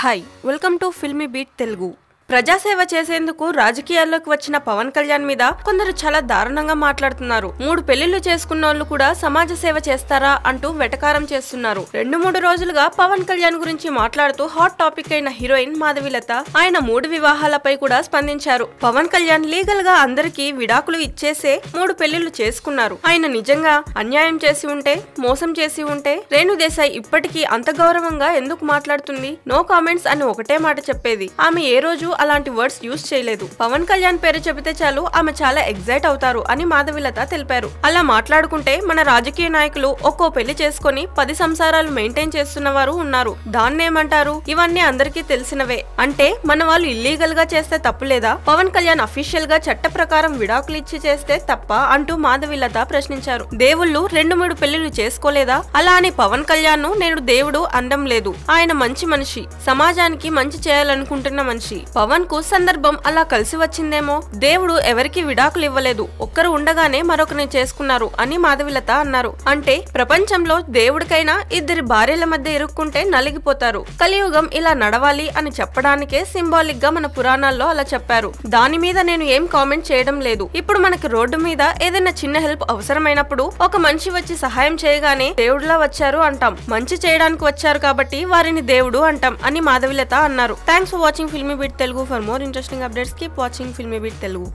Hi welcome to filmy beat Telugu. ప్రజాసేవ చేసేందుకు రాజకీయాల్లోకి వచ్చిన పవన్ కళ్యాణ్ మీద కొందరు చాలా దారుణంగా మాట్లాడుతున్నారు. మూడు పెళ్ళిళ్ళు చేసుకున్న వాళ్ళు కూడా సమాజ సేవ చేస్తారా అంటూ వెటకారం చేస్తున్నారు. రెండు మూడు రోజులుగా పవన్ కళ్యాణ్ గురించి మాట్లాడుతూ హాట్ టాపిక్ అయిన హీరోయిన్ మాధవిలత ఆయన మూడు వివాహాలపై కూడా స్పందించారు. పవన్ కళ్యాణ్ లీగల్గా అందరికీ విడాకులు ఇచ్చేసే మూడు పెళ్ళిళ్ళు చేసుకున్నారు. ఆయన నిజంగా అన్యాయం చేసి ఉంటే మోసం చేసి ఉంటే రేణుదేశాయ్ ఇప్పటికీ అంత గౌరవంగా ఎందుకు మాట్లాడుతుంది? నో కామెంట్స్ అని ఒకటే మాట చెప్పేది. ఆమె ఏ రోజు అలాంటి వర్డ్స్ యూజ్ చేయలేదు. పవన్ కళ్యాణ్ పేరు చెబితే చాలు ఆమె చాలా ఎగ్జైట్ అవుతారు అని మాధవిలత తెలిపారు. అలా మాట్లాడుకుంటే మన రాజకీయ నాయకులు ఒక్కో పెళ్ళి చేసుకొని పది సంసారాలు మెయింటైన్ చేస్తున్న వారు ఉన్నారు. దాన్నేమంటారు ఇవన్నీ అందరికీ తెలిసినవే. అంటే మన వాళ్ళు ఇల్లీగల్గా చేస్తే తప్పులేదా పవన్ కళ్యాణ్ అఫీషియల్గా చట్ట ప్రకారం విడాకులు ఇచ్చి చేస్తే తప్ప అంటూ మాధవిలత ప్రశ్నించారు. దేవుళ్ళు రెండు మూడు పెళ్ళిలు చేసుకోలేదా? అలా అని పవన్ కళ్యాణ్ను నేను దేవుడు అండం లేదు. ఆయన మంచి మనిషి. సమాజానికి మంచి చేయాలనుకుంటున్న మనిషి. పవన్ కు సందర్భం అలా కలిసి వచ్చిందేమో? దేవుడు ఎవరికి విడాకులు ఇవ్వలేదు. ఒక్కరు ఉండగానే మరొకరిని చేసుకున్నారు అని మాధవిలత అన్నారు. అంటే ప్రపంచంలో దేవుడికైనా ఇద్దరి భార్యల మధ్య ఇరుక్కుంటే నలిగిపోతారు. కలియుగం ఇలా నడవాలి అని చెప్పడానికే సింబాలిక్గా మన పురాణాల్లో అలా చెప్పారు. దాని మీద నేను ఏం కామెంట్ చేయడం లేదు. ఇప్పుడు మనకి రోడ్డు మీద ఏదైనా చిన్న హెల్ప్ అవసరమైనప్పుడు ఒక మనిషి వచ్చి సహాయం చేయగానే దేవుడిలా వచ్చారు అంటాం. మంచి చేయడానికి వచ్చారు కాబట్టి వారిని దేవుడు అంటాం అని మాధవిలత అన్నారు. Thanks for watching filmy beat Telugu for more interesting updates keep watching filmy beat Telugu